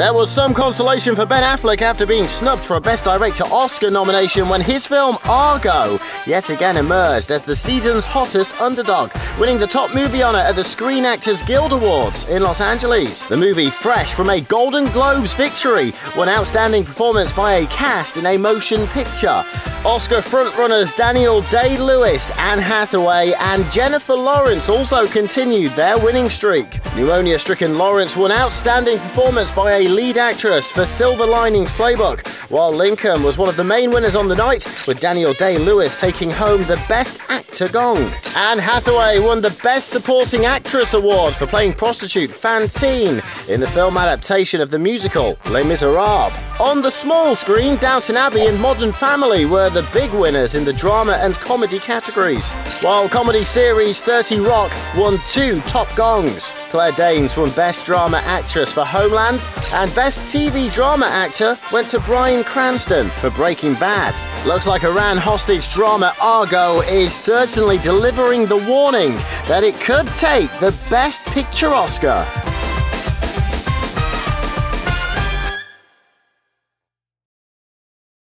There was some consolation for Ben Affleck after being snubbed for a Best Director Oscar nomination when his film Argo yet again emerged as the season's hottest underdog, winning the top movie honor at the Screen Actors Guild Awards in Los Angeles. The movie, fresh from a Golden Globes victory, won outstanding performance by a cast in a motion picture. Oscar frontrunners Daniel Day Lewis, Anne Hathaway, and Jennifer Lawrence also continued their winning streak. Pneumonia stricken Lawrence won outstanding performance by a lead actress for Silver Linings Playbook, while Lincoln was one of the main winners on the night, with Daniel Day Lewis taking home the Best Actor gong. Anne Hathaway won the Best Supporting Actress award for playing prostitute Fantine in the film adaptation of the musical Les Miserables. On the small screen, Downton Abbey and Modern Family were the big winners in the drama and comedy categories, while comedy series 30 Rock won two top gongs. Claire Danes won Best Drama Actress for Homeland, and Best TV Drama Actor went to Cranston for Breaking Bad. Looks like Iran hostage drama Argo is certainly delivering the warning that it could take the Best Picture Oscar.